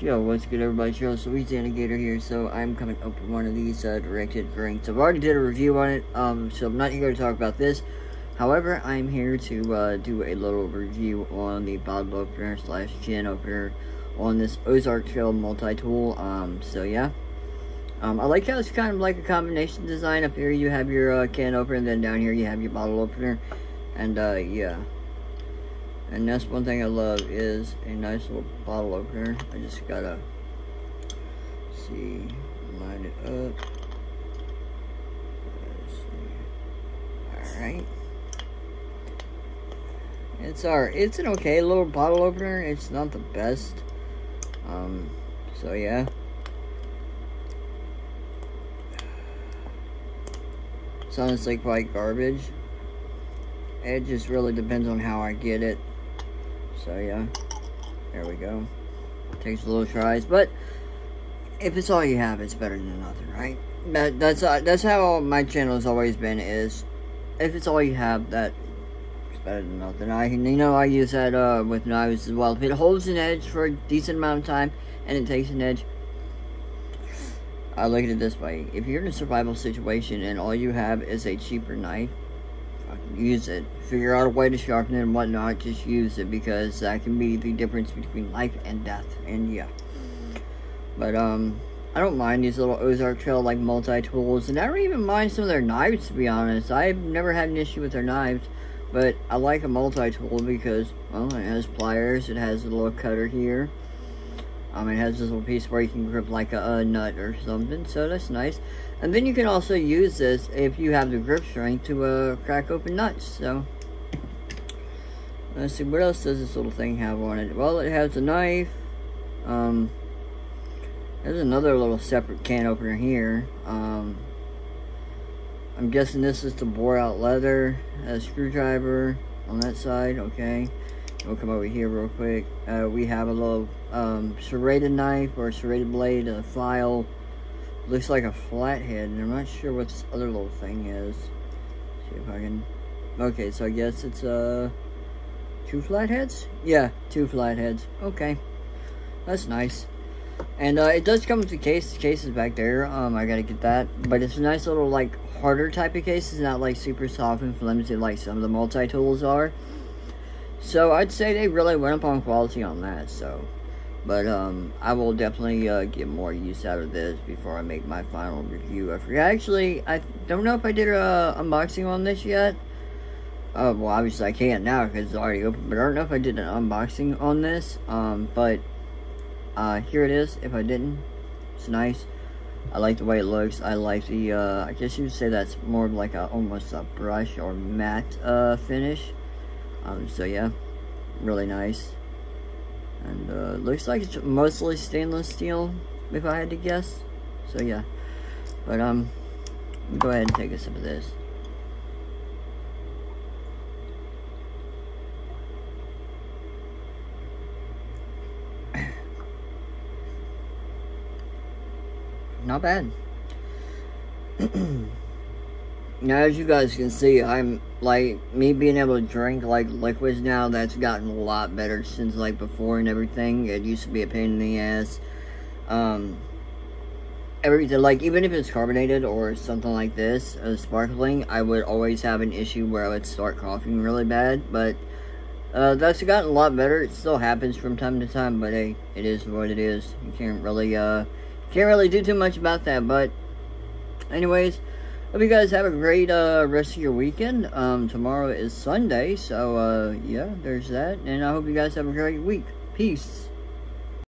Yo, what's good everybody, Charles Louisiana Gator here, so I'm coming up with one of these uh, directed drinks. I've already did a review on it, um, so I'm not here to talk about this. However, I'm here to uh, do a little review on the bottle opener slash gin opener on this Ozark Trail multi-tool, um, so yeah. Um, I like how it's kind of like a combination design. Up here you have your uh, can opener, and then down here you have your bottle opener, and uh, yeah. And that's one thing I love is a nice little bottle opener. I just gotta see, line it up. Alright. It's our it's an okay little bottle opener. It's not the best. Um so yeah. Sounds like white garbage. It just really depends on how I get it. So yeah, there we go. Takes a little tries, but if it's all you have, it's better than nothing, right? That that's uh, that's how my channel has always been. Is if it's all you have, that it's better than nothing. I you know I use that uh, with knives as well. If it holds an edge for a decent amount of time and it takes an edge, I look at it this way: if you're in a survival situation and all you have is a cheaper knife use it. Figure out a way to sharpen it and whatnot, just use it because that can be the difference between life and death. And yeah. But um I don't mind these little Ozark Trail like multi-tools and I don't even mind some of their knives to be honest. I've never had an issue with their knives. But I like a multi-tool because, well, it has pliers, it has a little cutter here. Um, it has this little piece where you can grip like a, a, nut or something, so that's nice. And then you can also use this if you have the grip strength to uh, crack open nuts, so. Let's see, what else does this little thing have on it? Well, it has a knife. Um, there's another little separate can opener here. Um, I'm guessing this is to bore out leather. A screwdriver on that side, okay. We'll come over here real quick. Uh, we have a little um, serrated knife or serrated blade, a file. Looks like a flathead, and I'm not sure what this other little thing is. Let's see if I can... Okay, so I guess it's uh, two flatheads? Yeah, two flatheads. Okay, that's nice. And uh, it does come with the case. The case is back there. Um, I gotta get that. But it's a nice little, like, harder type of case. It's not, like, super soft and flimsy like some of the multi-tools are. So I'd say they really went up on quality on that, so. But um, I will definitely uh, get more use out of this before I make my final review. I forget, actually, I don't know if I did a unboxing on this yet. Uh, well, obviously I can't now because it's already open, but I don't know if I did an unboxing on this. Um, but uh, here it is, if I didn't. It's nice. I like the way it looks. I like the, uh, I guess you would say that's more like a, almost a brush or matte uh, finish. Um, so yeah, really nice. And uh, looks like it's mostly stainless steel, if I had to guess. So yeah, but um, go ahead and take a sip of this. Not bad. Now, as you guys can see, I'm, like, me being able to drink, like, liquids now, that's gotten a lot better since, like, before and everything. It used to be a pain in the ass. Um, everything, like, even if it's carbonated or something like this, uh, sparkling, I would always have an issue where I would start coughing really bad, but, uh, that's gotten a lot better. It still happens from time to time, but hey, it is what it is. You can't really, uh, can't really do too much about that, but, anyways, Hope you guys have a great uh, rest of your weekend. Um, tomorrow is Sunday, so uh, yeah, there's that. And I hope you guys have a great week. Peace.